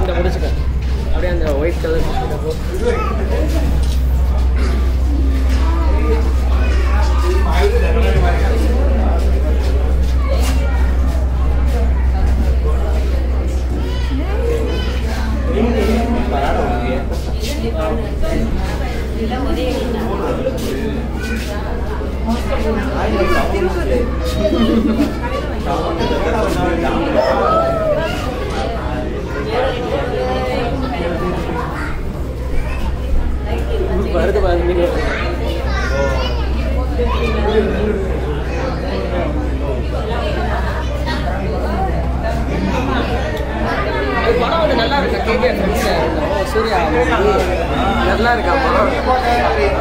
இந்த முடிச்சுக்க அப்படியே அந்த ஒயிட் கலர் Pararon, ¿no? வருது பாருங்க படம் வந்து நல்லா இருக்கு? K K friends Suriya. movie. நல்லா இருக்கா படம்?